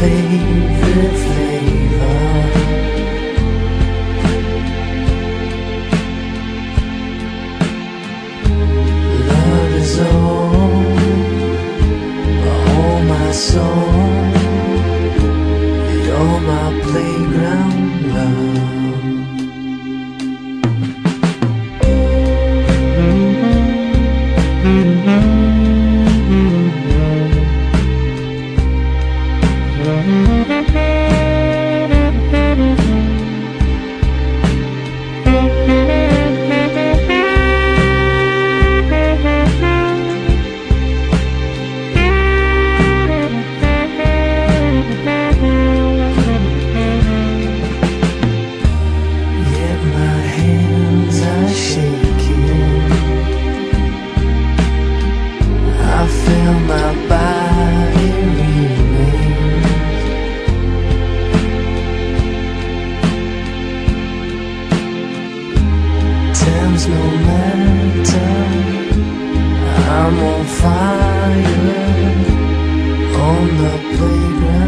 favorite flavor Love is all, all my soul You're my place no matter. I'm on fire on the playground.